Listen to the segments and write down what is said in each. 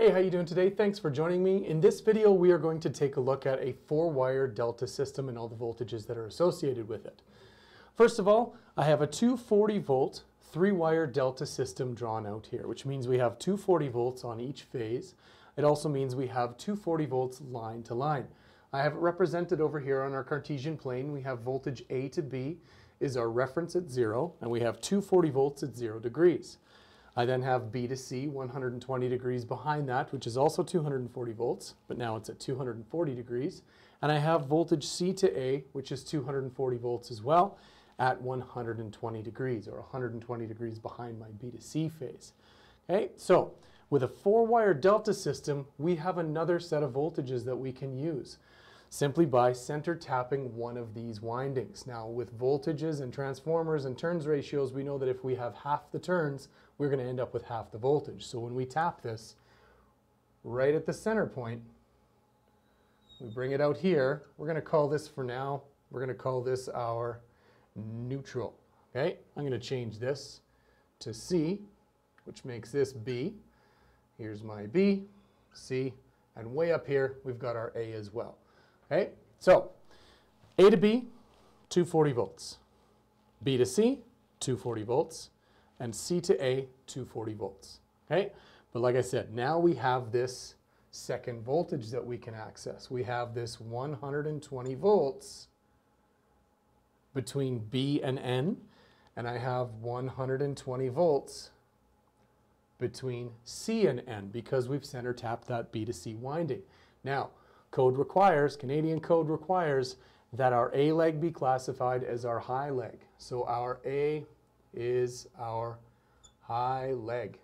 Hey, how you doing today? Thanks for joining me. In this video, we are going to take a look at a four-wire delta system and all the voltages that are associated with it. First of all, I have a 240 volt, three-wire delta system drawn out here, which means we have 240 volts on each phase. It also means we have 240 volts line to line. I have it represented over here on our Cartesian plane. We have voltage A to B is our reference at zero, and we have 240 volts at zero degrees. I then have B to C 120 degrees behind that, which is also 240 volts, but now it's at 240 degrees. And I have voltage C to A, which is 240 volts as well, at 120 degrees, or 120 degrees behind my B to C phase. Okay, so with a four-wire delta system, we have another set of voltages that we can use simply by center tapping one of these windings. Now with voltages and transformers and turns ratios, we know that if we have half the turns, we're going to end up with half the voltage. So when we tap this right at the center point, we bring it out here, we're going to call this for now, we're going to call this our neutral. Okay, I'm going to change this to C, which makes this B. Here's my B, C, and way up here, we've got our A as well. Okay, so A to B, 240 volts. B to C, 240 volts. And C to A, 240 volts. Okay, but like I said, now we have this second voltage that we can access. We have this 120 volts between B and N, and I have 120 volts between C and N because we've center tapped that B to C winding. Now, Code requires, Canadian code requires that our A leg be classified as our high leg. So our A is our high leg.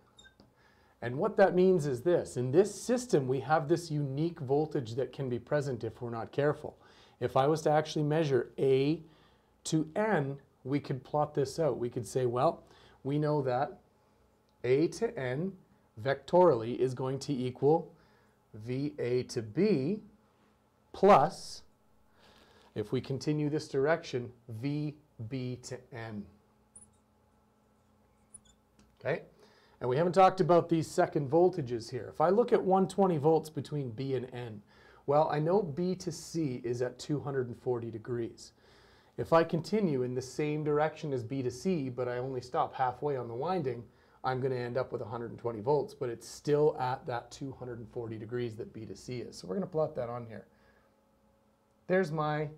And what that means is this. In this system, we have this unique voltage that can be present if we're not careful. If I was to actually measure A to N, we could plot this out. We could say, well, we know that A to N vectorially is going to equal VA to B plus, if we continue this direction, VB to N. Okay? And we haven't talked about these second voltages here. If I look at 120 volts between B and N, well, I know B to C is at 240 degrees. If I continue in the same direction as B to C, but I only stop halfway on the winding, I'm going to end up with 120 volts, but it's still at that 240 degrees that B to C is. So we're going to plot that on here. There's my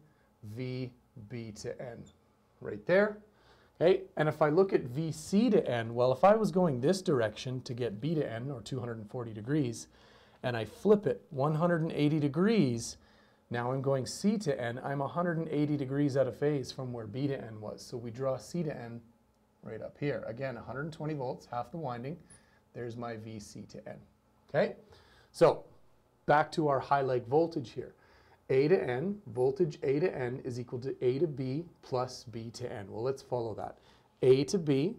VB to N right there. Okay, and if I look at VC to N, well, if I was going this direction to get B to N, or 240 degrees, and I flip it 180 degrees, now I'm going C to N, I'm 180 degrees out of phase from where B to N was. So we draw C to N right up here. Again, 120 volts, half the winding. There's my VC to N. Okay, so back to our high leg voltage here. A to N, voltage A to N is equal to A to B plus B to N. Well, let's follow that. A to B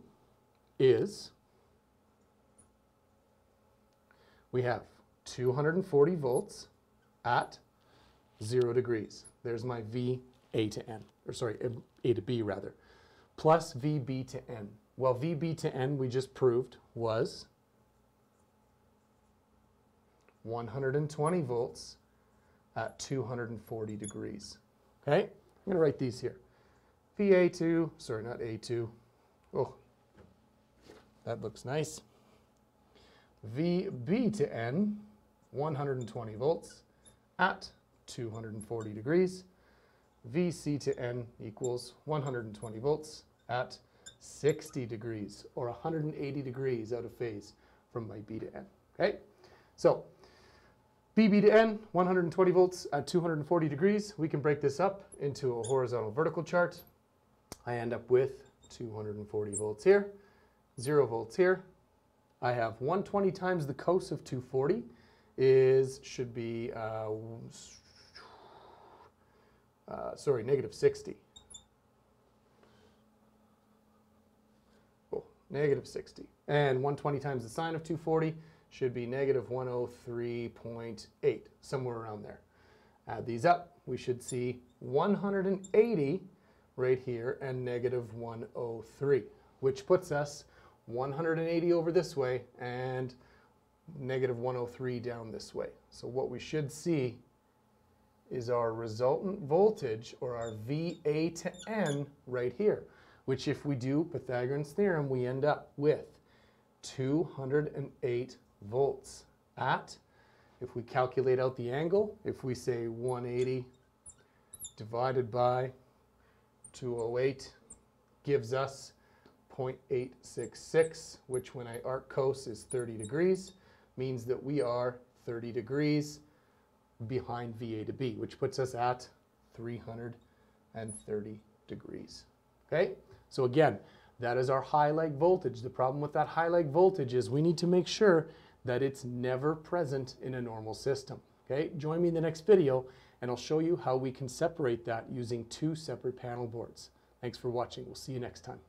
is, we have 240 volts at 0 degrees. There's my V A to N, or sorry, A to B rather, plus VB to N. Well, VB to N we just proved was 120 volts at 240 degrees. Okay, I'm going to write these here. VA2, sorry, not A2. Oh, that looks nice. VB to N, 120 volts at 240 degrees. VC to N equals 120 volts at 60 degrees, or 180 degrees out of phase from my B to N. Okay, so VB to N, 120 volts at 240 degrees. We can break this up into a horizontal vertical chart. I end up with 240 volts here, 0 volts here. I have 120 times the cos of 240 is, should be, uh, uh, sorry, negative 60. Oh, negative 60. And 120 times the sine of 240 should be negative 103.8, somewhere around there. Add these up, we should see 180 right here and negative 103, which puts us 180 over this way and negative 103 down this way. So what we should see is our resultant voltage, or our VA to N, right here, which if we do Pythagorean's theorem, we end up with 208 volts at, if we calculate out the angle, if we say 180 divided by 208 gives us 0.866, which when I arc cos is 30 degrees, means that we are 30 degrees behind VA to B, which puts us at 330 degrees. Okay, so again, that is our high leg voltage. The problem with that high leg voltage is we need to make sure that it's never present in a normal system. Okay, join me in the next video and I'll show you how we can separate that using two separate panel boards. Thanks for watching. We'll see you next time.